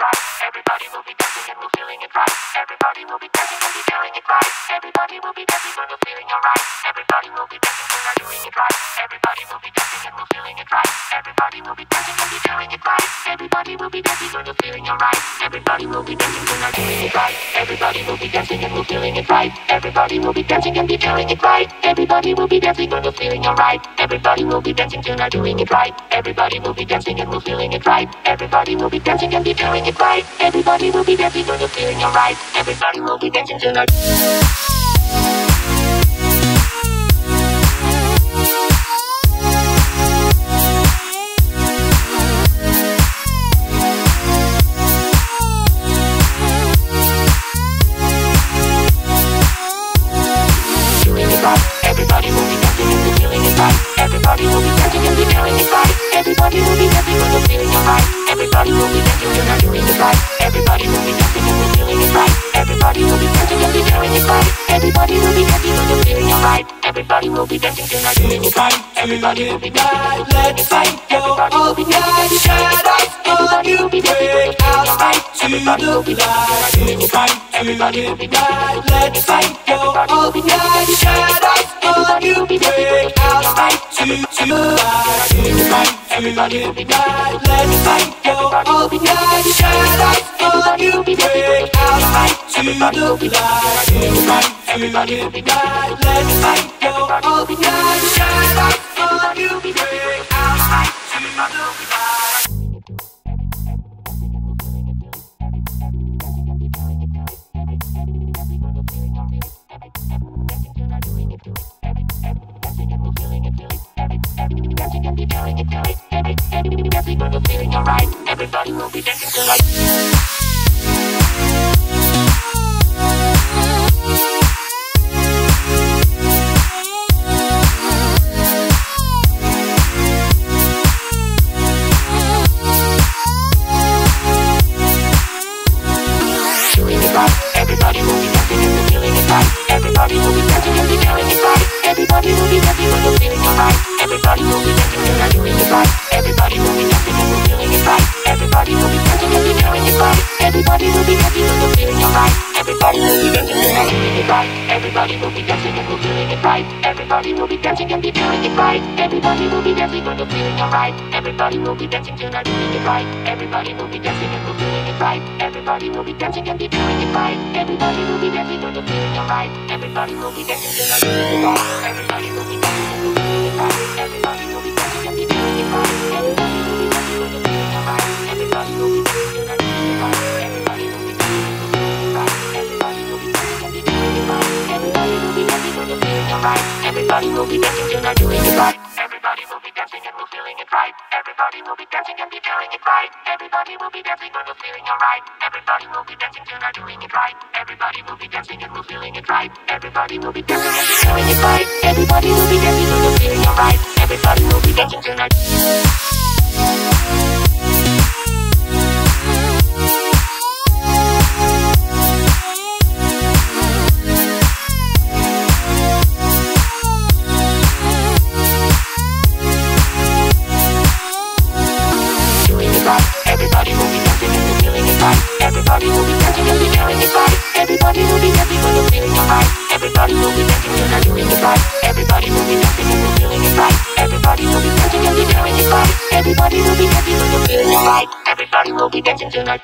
right. Everybody will be dancing and we're feeling it right. Everybody will be dancing and be feeling it right. Everybody will be dancing and we're feeling alright. Everybody will be dancing and we're doing it right. Everybody will be dancing and we're feeling it right. Everybody will be dancing and be feeling it right. Everybody will be dancing and we're feeling alright. Everybody will be dancing and we're doing it right. Everybody will be dancing and we're feeling it right. Everybody will be dancing and be feeling it right. Everybody will be dancing and we're feeling alright. Everybody will be dancing tonight, doing it right. Everybody will be dancing and we're feeling it right. Everybody will be dancing and be feeling it right. Everybody will be dancing and we're feeling alright. Everybody will be dancing tonight. doing will be dancing right. Everybody will it. Everybody will be feeling it right. Everybody will be will be dancing and are doing it right. Everybody will be it. Everybody will right. Everybody will be be feeling alright. Everybody will be dancing and are doing it right. Everybody will be dancing and be feeling it right. Everybody will be feeling it right. Everybody will be dancing and be feeling alright. Everybody will be dancing and are doing it right. Everybody will be and be Everybody will be dancing and feeling it right. Everybody will be dancing and feeling it right. Everybody will be dancing and we're feeling alright. Everybody will be dancing and are doing it right. Everybody will be dancing and we're feeling it right. Everybody will be dancing and be feeling it right. Everybody will be dancing and we're feeling alright. Everybody will be dancing and are doing it right. Everybody will be dancing and we're feeling it right. Everybody will be dancing and be feeling it right. Everybody will be dancing and we're feeling alright. Everybody will be dancing are doing it right. Everybody will be dancing and we're feeling it right. Everybody will be dancing and be feeling it right. Everybody will be dancing and we're feeling alright. Everybody will be dancing are doing it right. Everybody will be dancing and we're feeling it right. Everybody will be dancing and be feeling it right. Everybody we're. Everybody will be dancing are doing it right. Everybody will be dancing and we're feeling it right. Everybody will be dancing and be feeling it right. Everybody will be dancing and we're feeling alright. Everybody will be dancing are doing it right. Everybody will be dancing and we're feeling it right. Everybody will be dancing and feeling it right. Everybody will be dancing and we're feeling alright. Everybody will be dancing tonight. Everybody will be dancing and we're feeling. Everybody will be dancing tonight.